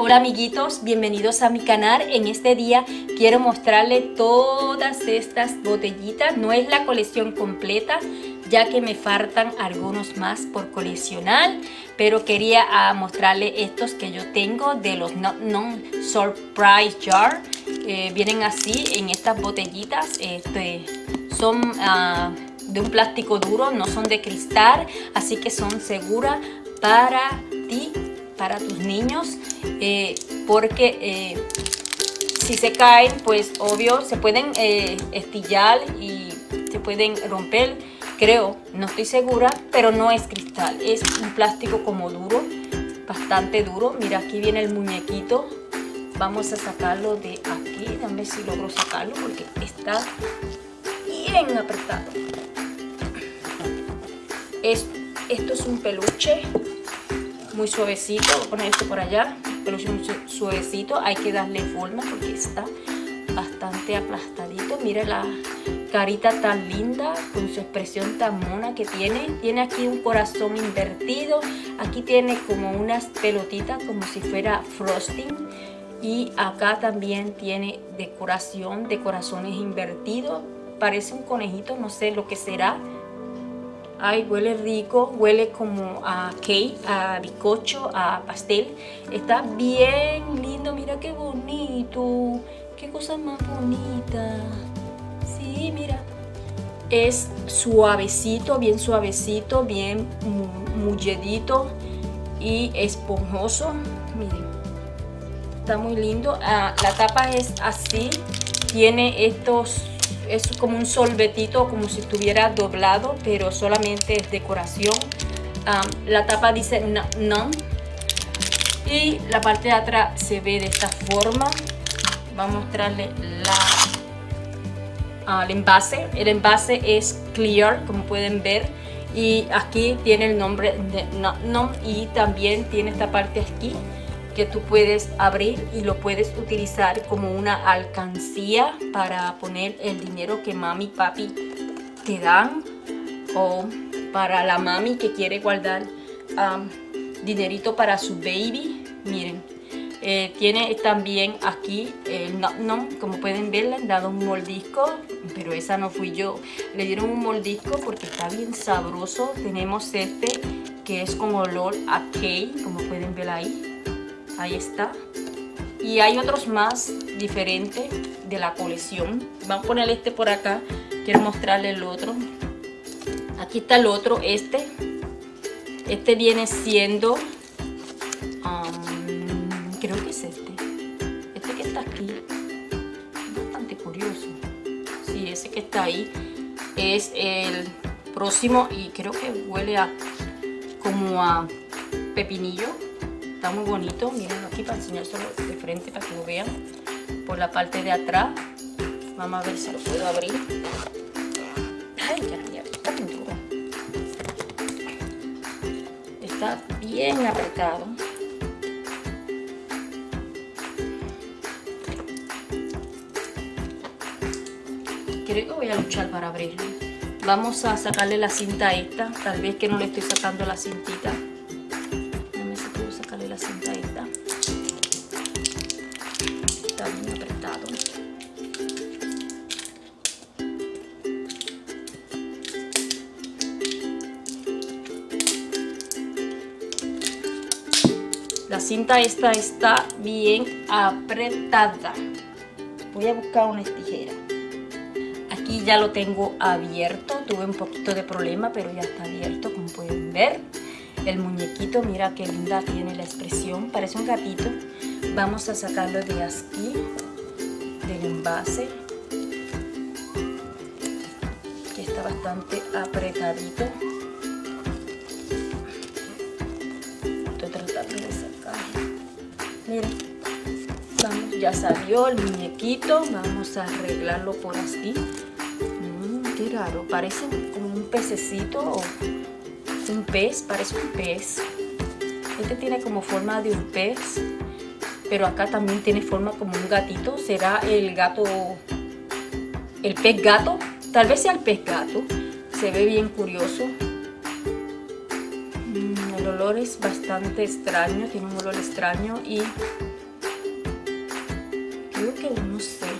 Hola amiguitos, bienvenidos a mi canal. En este día quiero mostrarles todas estas botellitas. No es la colección completa, ya que me faltan algunos más por coleccionar. Pero quería ah, mostrarles estos que yo tengo de los Non-Surprise Jar. Vienen así en estas botellitas. Este, son... Ah, de un plástico duro, no son de cristal, así que son seguras para ti, para tus niños, eh, porque eh, si se caen, pues obvio, se pueden eh, estillar y se pueden romper, creo, no estoy segura, pero no es cristal, es un plástico como duro, bastante duro. Mira, aquí viene el muñequito, vamos a sacarlo de aquí, déjame ver si logro sacarlo porque está bien apretado. esto es un peluche muy suavecito. Voy a poner esto por allá. Peluche muy suavecito. Hay que darle forma porque está bastante aplastadito. Mira la carita tan linda con su expresión tan mona que tiene. Tiene aquí un corazón invertido. Aquí tiene como unas pelotitas como si fuera frosting. Y acá también tiene decoración de corazones invertidos. Parece un conejito, no sé lo que será Ay, huele rico, huele como a cake, a bizcocho, a pastel. Está bien lindo, mira qué bonito. Qué cosa más bonita. Sí, mira. Es suavecito, bien suavecito, bien mulledito y esponjoso. Miren, está muy lindo. Ah, la tapa es así. Tiene estos es como un solvetito, como si estuviera doblado, pero solamente es decoración. la tapa dice no, y la parte de atrás se ve de esta forma. Vamos a mostrarle la, el envase. El envase es clear, como pueden ver. Y aquí tiene el nombre de no, y también tiene esta parte aquí que tú puedes abrir y lo puedes utilizar como una alcancía para poner el dinero que mami y papi te dan o para la mami que quiere guardar um, dinerito para su baby. Miren, eh, tiene también aquí el no, no, como pueden ver le han dado un moldisco, pero esa no fui yo. Le dieron un moldisco porque está bien sabroso. Tenemos este que es con olor a cake, como pueden ver ahí ahí está. Y hay otros más diferentes de la colección. Vamos a poner este por acá. Quiero mostrarle el otro. Aquí está el otro este. Este viene siendo creo que es este. Este que está aquí. Bastante curioso. Sí, ese que está ahí es el próximo y creo que huele a como a pepinillo Está muy bonito, miren aquí para enseñárselo de frente para que lo vean. Por la parte de atrás. Vamos a ver si lo puedo abrir. Ay, ya, ya, está duro. Está bien apretado. Creo que voy a luchar para abrirlo. Vamos a sacarle la cinta a esta. Tal vez que no le estoy sacando la cintita. Cinta esta está bien apretada. Voy a buscar una tijera. Aquí ya lo tengo abierto. Tuve un poquito de problema, pero ya está abierto, como pueden ver. El muñequito, mira qué linda tiene la expresión. Parece un gatito. Vamos a sacarlo de aquí, del envase. Que está bastante apretadito. Ya salió el muñequito. Vamos a arreglarlo por así. Mm, qué raro, parece como un pececito o un pez, parece un pez. Este tiene como forma de un pez, pero acá también tiene forma como un gatito. ¿Será el gato, el pez gato? Tal vez sea el pez gato. Se ve bien curioso. Mm, el olor es bastante extraño, tiene un olor extraño y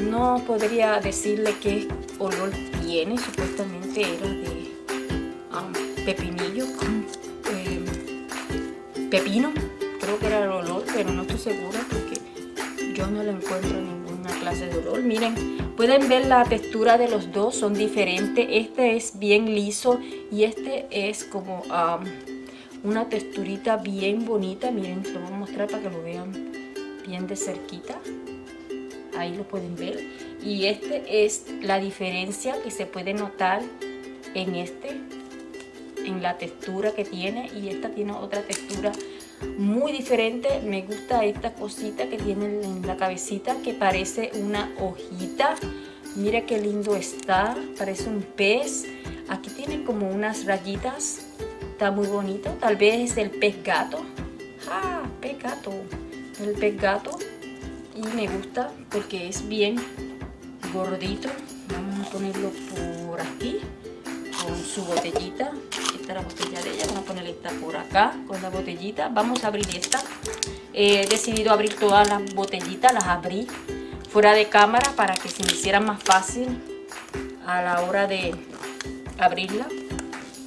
no podría decirle qué olor tiene, supuestamente era de um, pepinillo, eh, pepino, creo que era el olor, pero no estoy segura porque yo no le encuentro ninguna clase de olor. Miren, pueden ver la textura de los dos, son diferentes. Este es bien liso y este es como una texturita bien bonita. Miren, lo voy a mostrar para que lo vean bien de cerquita. Ahí lo pueden ver. Y este es la diferencia que se puede notar en este, en la textura que tiene. Y esta tiene otra textura muy diferente. Me gusta esta cosita que tiene en la cabecita que parece una hojita. Mira qué lindo está, parece un pez. Aquí tiene como unas rayitas, está muy bonito. Tal vez es el pez gato. ¡Ah, pez gato! El pez gato. Y me gusta porque es bien gordito. Vamos a ponerlo por aquí con su botellita la botella de ella. Vamos a poner esta por acá con la botellita. Vamos a abrir esta. He decidido abrir todas las botellitas, las abrí fuera de cámara para que se me hiciera más fácil a la hora de abrirla.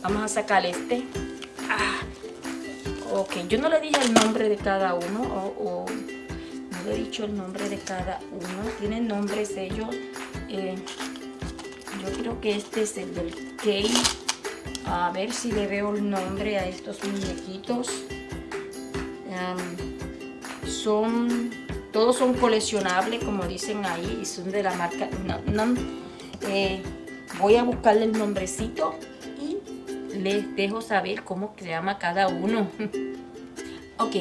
Vamos a sacar este. Ah, ok, yo no le dije el nombre de cada uno he dicho el nombre de cada uno. Tienen nombres ellos. Eh, yo creo que este es el del Key a ver si le veo el nombre a estos muñequitos. son, todos son coleccionables, como dicen ahí, y son de la marca Num. Eh, voy a buscarle el nombrecito y les dejo saber cómo se llama cada uno. ok,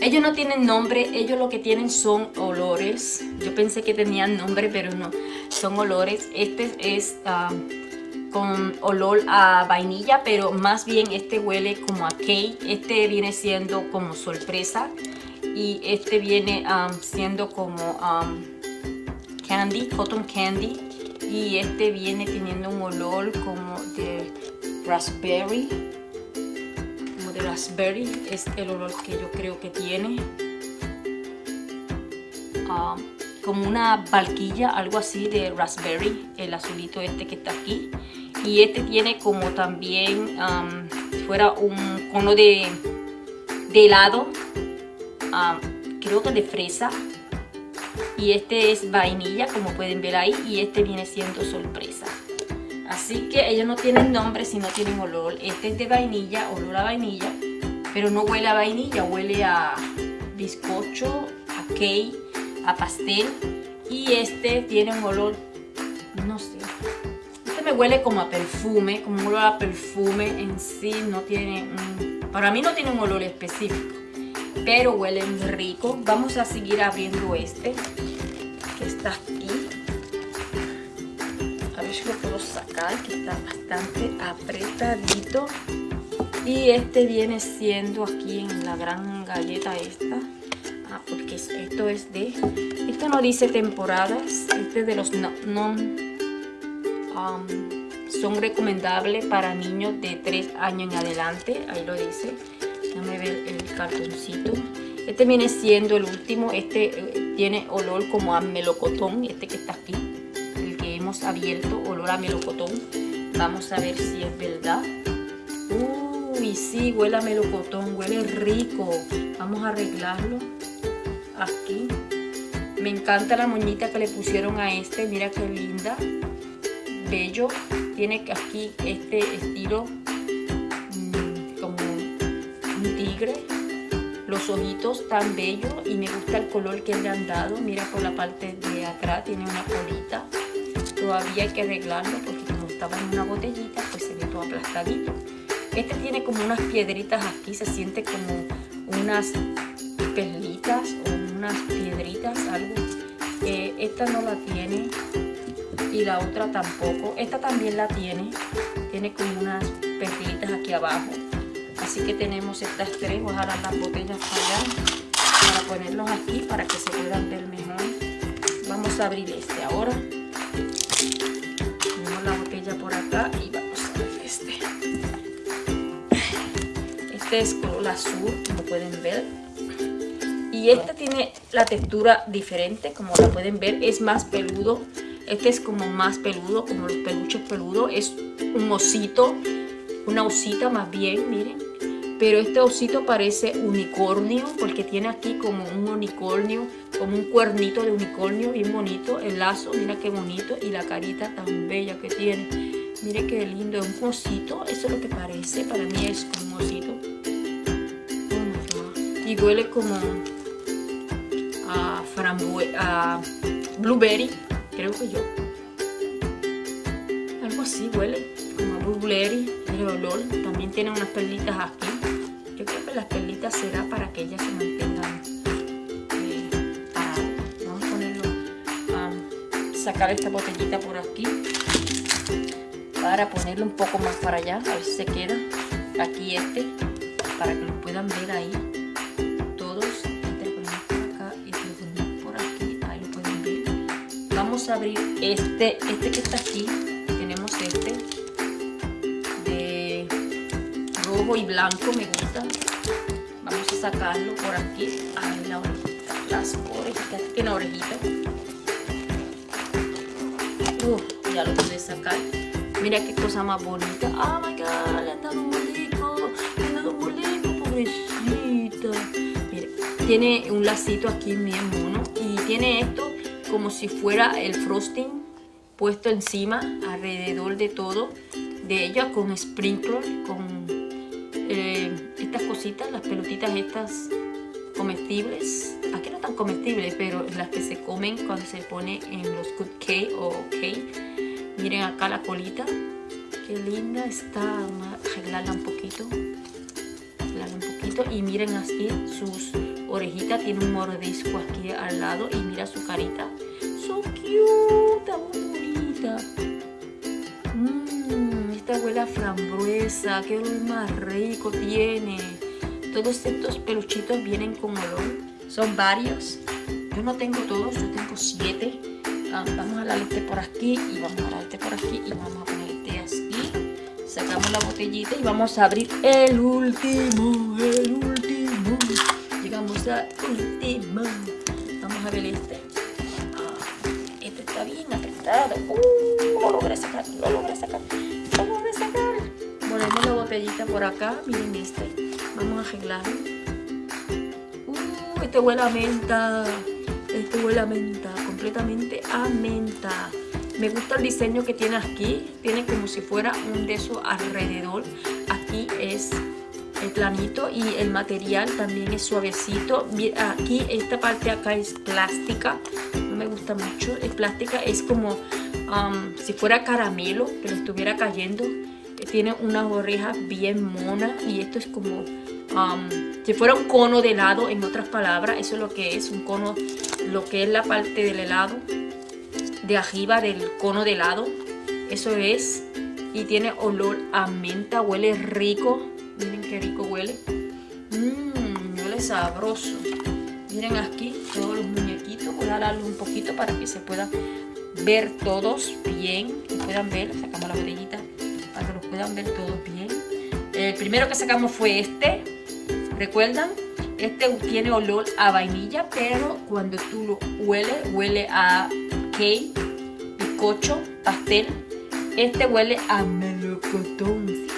ellos no tienen nombre, ellos lo que tienen son olores. Yo pensé que tenían nombre, pero no, son olores. Este es con olor a vainilla, pero más bien este huele como a cake. Este viene siendo como sorpresa y este viene um, siendo como um, candy, cotton candy. Y este viene teniendo un olor como de raspberry. De raspberry es el olor que yo creo que tiene. Um, como una barquilla, algo así de raspberry, el azulito este que está aquí. Y este tiene como también fuera un cono de, helado creo que de fresa. Y este es vainilla como pueden ver ahí y este viene siendo sorpresa así que ellos no tienen nombre si no tienen olor este es de vainilla, olor a vainilla pero no huele a vainilla, huele a bizcocho, a cake, a pastel y este tiene un olor no sé me huele como a perfume, como un olor a perfume en sí, no tiene, para mí no tiene un olor específico, pero huele rico. Vamos a seguir abriendo este, que está lo puedo sacar, que está bastante apretadito. Y este viene siendo aquí en la gran galleta esta. Ah, porque esto es de... Esto no dice temporadas, este es de los no, no son recomendables para niños de 3 años en adelante. Ahí lo dice. Déjame ver el cartoncito. Este viene siendo el último. Este eh, tiene olor como a melocotón. Este que está aquí. Abierto. Olor a melocotón. Vamos a ver si es verdad. Uy, sí, huele a melocotón. Huele rico. Vamos a arreglarlo. Aquí. Me encanta la moñita que le pusieron a este. Mira qué linda bello. Tiene aquí este estilo mm, como un tigre. Los ojitos tan bellos y me gusta el color que le han dado. Mira por la parte de atrás tiene una colita. Todavía hay que arreglarlo porque como estaba en una botellita pues se ve todo aplastadito. Este tiene como unas piedritas aquí, se siente como unas perlitas o unas piedritas, algo. Eh, esta no la tiene, y la otra tampoco. Esta también la tiene, tiene como unas perlitas aquí abajo. Así que tenemos estas tres, voy a jalar las botellas para allá, para ponerlos aquí para que se puedan ver mejor. Vamos a abrir este ahora. Tenemos la botella por acá y vamos a abrir este. Este es color azul, como pueden ver. Y este tiene la textura diferente, como la pueden ver, es más peludo. Este es como más peludo, como los peluches peludos. Es un osito, una osita más bien, miren. Pero este osito parece unicornio, porque tiene aquí como un unicornio, como un cuernito de unicornio, bien bonito. El lazo, mira qué bonito. Y la carita tan bella que tiene. Mire qué lindo, es un osito. Eso es lo que parece, para mí es un osito. Y huele como a, a blueberry, creo que yo. Algo así huele, como a blueberry, el olor. También tiene unas perlitas aquí. Las perlitas será para que ellas se mantengan eh, Vamos a ponerlo, sacar esta botellita por aquí para ponerlo un poco más para allá, a ver si se queda aquí este, para que lo puedan ver ahí a abrir este, este que está aquí. Tenemos este de rojo y blanco, me gusta. Vamos a sacarlo por aquí. Ahí la orejita, las orejitas, tiene orejita. Uh, ya lo pude sacar. Mira qué cosa más bonita. Oh my god, le han dado un molico. Le han dado un molico, pobrecita. Mira, tiene un lacito aquí bien mono. Y tiene esto como si fuera el frosting puesto encima alrededor de todo de ella con sprinkler con eh, estas cositas las pelotitas estas comestibles. Aquí no tan comestibles pero las que se comen cuando se pone en los cake o cake. Miren acá la colita. Qué linda está. Arreglarla un poquito. Arreglarla un poquito. Y miren así sus orejita tiene un mordisco aquí al lado. Y mira su carita. So cute, muy bonita. Huele a frambuesa, qué olor más rico tiene. Todos estos peluchitos vienen con olor. Son varios. Yo no tengo todos, yo tengo siete. Ah, vamos a darle este por aquí y vamos a darle este por aquí y vamos a poner este así. Sacamos la botellita y vamos a abrir el último, el último última. Vamos a ver este. Ah, este está bien apretado. Uh, lo logré sacar, lo logré sacar. Botellita por acá. Miren este. Vamos a arreglar. Uh, este huele a menta. Este huele a menta. Completamente a menta. Me gusta el diseño que tiene aquí. Tiene como si fuera un de esos alrededor. Aquí es el planito y el material también es suavecito. Aquí, esta parte acá es plástica, no me gusta mucho. Es plástica, es como um, si fuera caramelo que le estuviera cayendo. Tiene unas orejas bien monas y esto es como um, si fuera un cono de helado, en otras palabras, eso es lo que es, un cono, lo que es la parte del helado, de arriba del cono de helado, eso es. Y tiene olor a menta, huele rico, Miren qué rico huele. Mmm, huele sabroso. Miren aquí todos los muñequitos. Voy a darle un poquito para que se puedan ver todos bien. Que puedan ver. Sacamos la botellita ver todos bien. El primero que sacamos fue este. ¿Recuerdan? Este tiene olor a vainilla, pero cuando tú lo hueles, huele a cake, bizcocho, pastel. Este huele a melocotón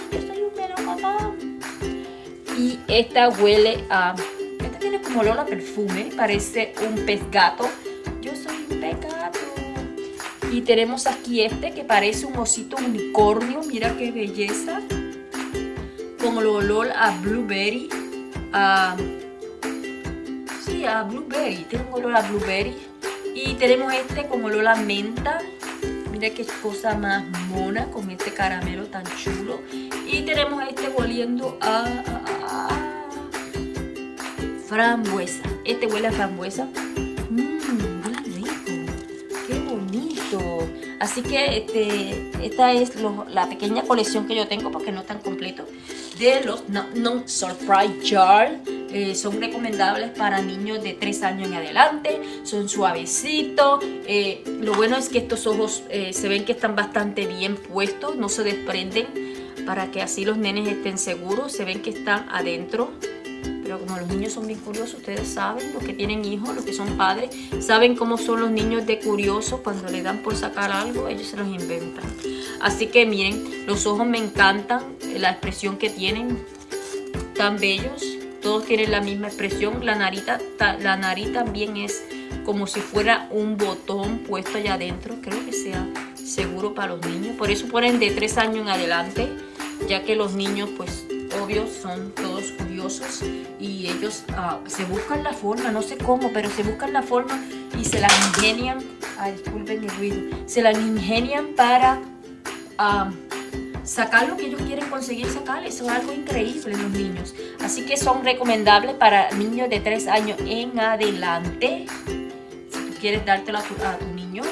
y esta huele a... Esta tiene como olor a perfume, parece un pez gato. Yo soy un pez gato. Y tenemos aquí este que parece un osito unicornio, mira qué belleza. Con el olor a blueberry. Sí, a blueberry, tiene un olor a blueberry. Y tenemos este con olor a menta. Mira qué cosa más mona con este caramelo tan chulo. Y tenemos este oliendo a, frambuesa. Este huele a frambuesa. Así que este, esta es la pequeña colección que yo tengo porque no tan completo de los non-surprise jar. Eh, son recomendables para niños de 3 años en adelante, son suavecitos. Eh, lo bueno es que estos ojos eh, se ven que están bastante bien puestos, no se desprenden para que así los nenes estén seguros. Se ven que están adentro, como los niños son bien curiosos, ustedes saben, los que tienen hijos, los que son padres, saben cómo son los niños de curiosos, cuando le dan por sacar algo, ellos se los inventan. Así que miren, los ojos me encantan, la expresión que tienen, tan bellos, todos tienen la misma expresión, la narita, la nariz también es como si fuera un botón puesto allá adentro, creo que sea seguro para los niños, por eso ponen de tres años en adelante, ya que los niños pues obvio son todos curiosos. Y ellos ah, se buscan la forma, no sé cómo, pero se buscan la forma y se la ingenian, ay disculpen el ruido, se la ingenian para ah, sacar lo que ellos quieren conseguir sacar, eso es algo increíble en los niños, así que son recomendables para niños de 3 años en adelante, si tú quieres dártelo a tu, a tu niño,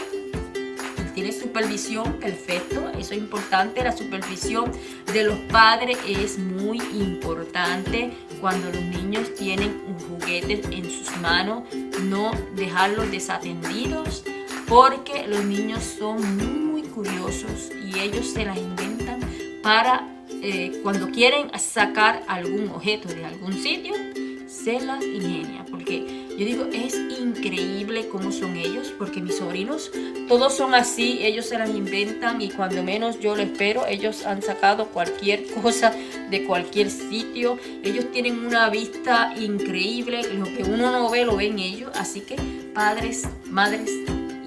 tiene supervisión, perfecto, eso es importante. La supervisión de los padres es muy importante cuando los niños tienen un juguete en sus manos, no dejarlos desatendidos porque los niños son muy curiosos y ellos se las inventan para eh, cuando quieren sacar algún objeto de algún sitio, se las ingenia porque yo digo, es increíble cómo son ellos, porque mis sobrinos, todos son así, ellos se las inventan y cuando menos yo lo espero, ellos han sacado cualquier cosa de cualquier sitio. Ellos tienen una vista increíble, lo que uno no ve lo ven ellos, así que padres, madres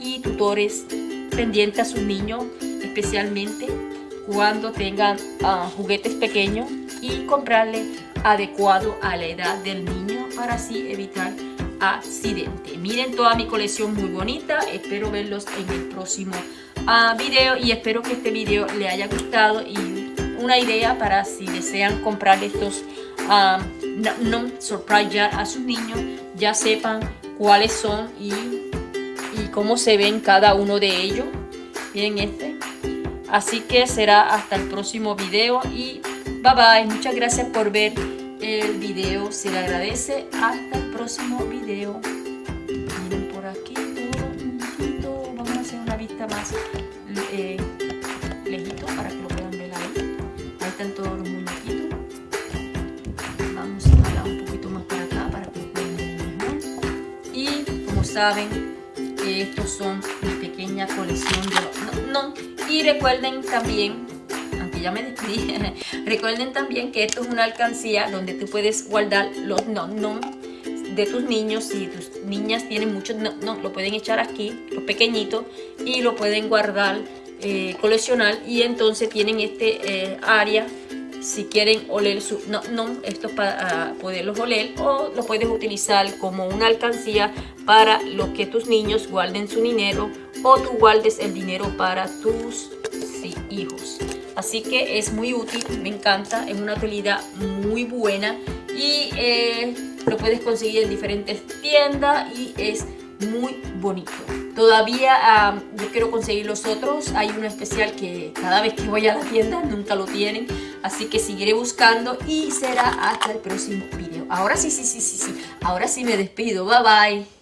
y tutores pendientes a sus niños, especialmente cuando tengan ah, juguetes pequeños y comprarle adecuado a la edad del niño para así evitar accidente. Miren toda mi colección muy bonita. Espero verlos en el próximo uh, video y espero que este video le haya gustado y una idea para si desean comprar estos uh, no, surprise jar a sus niños, ya sepan cuáles son y, y cómo se ven cada uno de ellos. Miren este. Así que será hasta el próximo video y bye bye. Muchas gracias por ver el video. Se le agradece. Hasta el próximo video. Miren por aquí todo Vamos a hacer una vista más eh, lejito para que lo puedan ver ahí. Ahí están todos los muñequitos. Vamos a hablar un poquito más para acá para que lo puedan mejor. Y como saben, estos son mi pequeña colección de... No, no. Y recuerden también ya me despedí. Recuerden también que esto es una alcancía donde tú puedes guardar los no, no de tus niños. Si tus niñas tienen muchos no, no, lo pueden echar aquí, los pequeñitos, y lo pueden guardar, eh, coleccionar. Y entonces tienen este eh, área si quieren oler su no no esto es para poderlos oler o lo puedes utilizar como una alcancía para los que tus niños guarden su dinero o tú guardes el dinero para tus hijos Así que es muy útil, me encanta, es una utilidad muy buena y eh, lo puedes conseguir en diferentes tiendas y es muy bonito. Todavía yo quiero conseguir los otros, hay uno especial que cada vez que voy a la tienda nunca lo tienen, así que seguiré buscando y será hasta el próximo video. Ahora sí, sí, sí, sí, sí, ahora sí me despido, bye bye.